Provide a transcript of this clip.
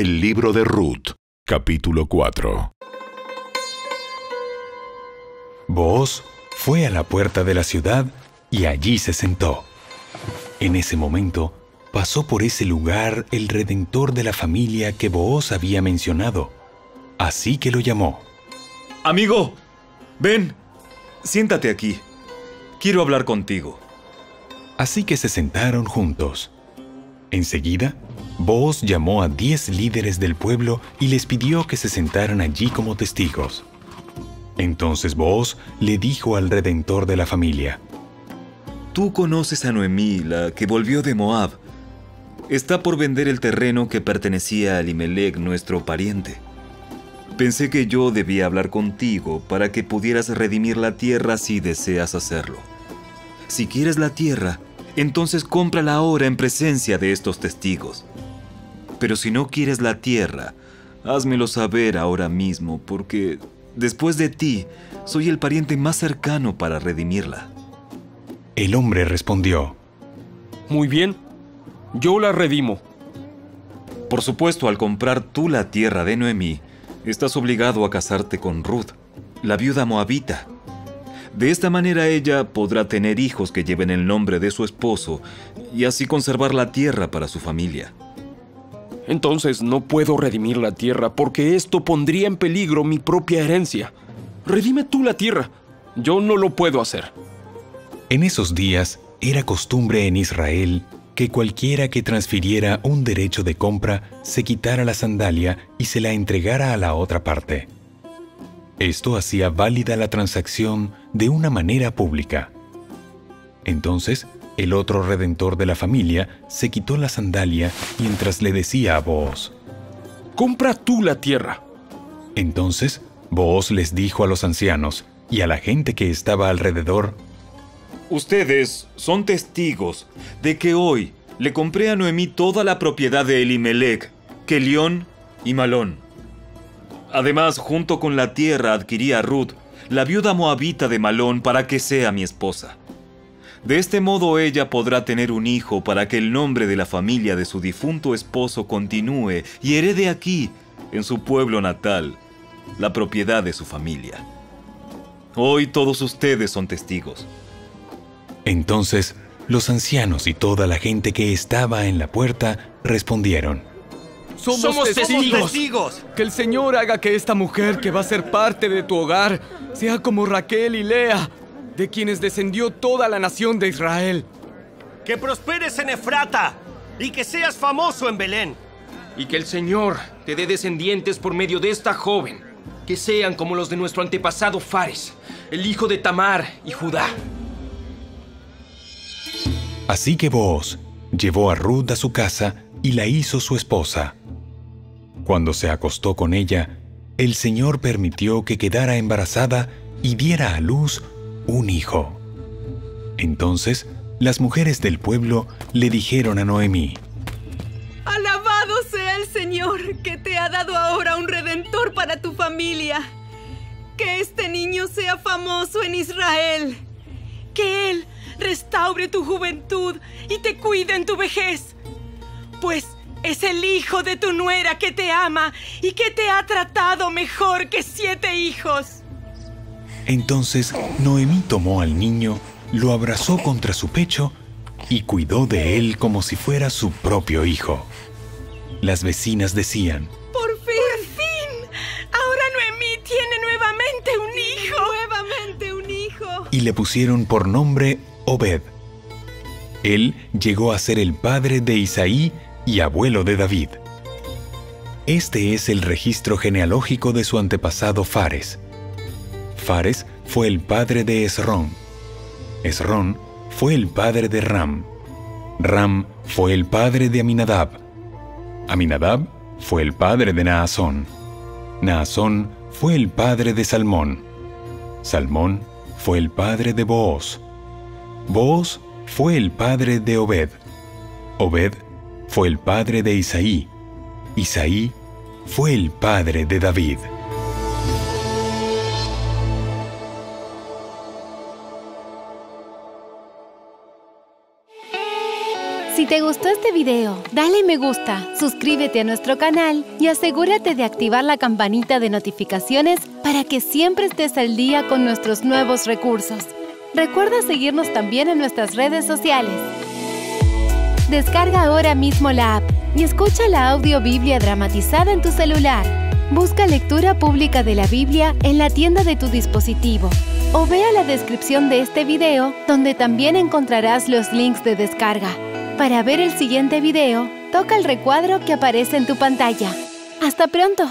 El libro de Ruth, capítulo 4. Booz fue a la puerta de la ciudad y allí se sentó. En ese momento pasó por ese lugar el redentor de la familia que Booz había mencionado. Así que lo llamó. Amigo, ven, siéntate aquí. Quiero hablar contigo. Así que se sentaron juntos. Enseguida, Booz llamó a diez líderes del pueblo y les pidió que se sentaran allí como testigos. Entonces Booz le dijo al redentor de la familia, Tú conoces a Noemí, la que volvió de Moab. Está por vender el terreno que pertenecía a Elimelech, nuestro pariente. Pensé que yo debía hablar contigo para que pudieras redimir la tierra si deseas hacerlo. Si quieres la tierra, entonces cómprala ahora en presencia de estos testigos. Pero si no quieres la tierra, házmelo saber ahora mismo, porque después de ti, soy el pariente más cercano para redimirla. El hombre respondió, Muy bien, yo la redimo. Por supuesto, al comprar tú la tierra de Noemí, estás obligado a casarte con Ruth, la viuda moabita. De esta manera ella podrá tener hijos que lleven el nombre de su esposo y así conservar la tierra para su familia. Entonces no puedo redimir la tierra porque esto pondría en peligro mi propia herencia. Redime tú la tierra. Yo no lo puedo hacer. En esos días era costumbre en Israel que cualquiera que transfiriera un derecho de compra se quitara la sandalia y se la entregara a la otra parte. Esto hacía válida la transacción de una manera pública. Entonces, el otro redentor de la familia se quitó la sandalia mientras le decía a Booz, Compra tú la tierra. Entonces, Booz les dijo a los ancianos y a la gente que estaba alrededor, Ustedes son testigos de que hoy le compré a Noemí toda la propiedad de Elimelech, Kelión y Malón. Además, junto con la tierra adquirí a Ruth, la viuda moabita de Malón, para que sea mi esposa. De este modo ella podrá tener un hijo para que el nombre de la familia de su difunto esposo continúe y herede aquí, en su pueblo natal, la propiedad de su familia. Hoy todos ustedes son testigos. Entonces, los ancianos y toda la gente que estaba en la puerta respondieron, Somos, Somos testigos. testigos. Que el Señor haga que esta mujer que va a ser parte de tu hogar sea como Raquel y Lea, de quienes descendió toda la nación de Israel. Que prosperes en Efrata y que seas famoso en Belén. Y que el Señor te dé descendientes por medio de esta joven, que sean como los de nuestro antepasado Fares, el hijo de Tamar y Judá. Así que Booz llevó a Ruth a su casa y la hizo su esposa. Cuando se acostó con ella, el Señor permitió que quedara embarazada y diera a luz un hijo. Entonces, las mujeres del pueblo le dijeron a Noemí, Alabado sea el Señor que te ha dado ahora un redentor para tu familia. Que este niño sea famoso en Israel. Que Él restaure tu juventud y te cuide en tu vejez. Pues es el hijo de tu nuera que te ama y que te ha tratado mejor que siete hijos. Entonces Noemí tomó al niño, lo abrazó contra su pecho y cuidó de él como si fuera su propio hijo. Las vecinas decían, Por fin. Por fin. Ahora Noemí tiene nuevamente un hijo. Nuevamente un hijo. y le pusieron por nombre Obed. Él llegó a ser el padre de Isaí y abuelo de David. Este es el registro genealógico de su antepasado Fares. Fue el padre de Esrón. Esrón fue el padre de Ram. Ram fue el padre de Aminadab. Aminadab fue el padre de Naasón. Naasón fue el padre de Salmón. Salmón fue el padre de Booz. Booz fue el padre de Obed. Obed fue el padre de Isaí. Isaí fue el padre de David. Si te gustó este video, dale me gusta, suscríbete a nuestro canal y asegúrate de activar la campanita de notificaciones para que siempre estés al día con nuestros nuevos recursos. Recuerda seguirnos también en nuestras redes sociales. Descarga ahora mismo la app y escucha la audio Biblia dramatizada en tu celular. Busca lectura pública de la Biblia en la tienda de tu dispositivo o vea la descripción de este video donde también encontrarás los links de descarga. Para ver el siguiente video, toca el recuadro que aparece en tu pantalla. ¡Hasta pronto!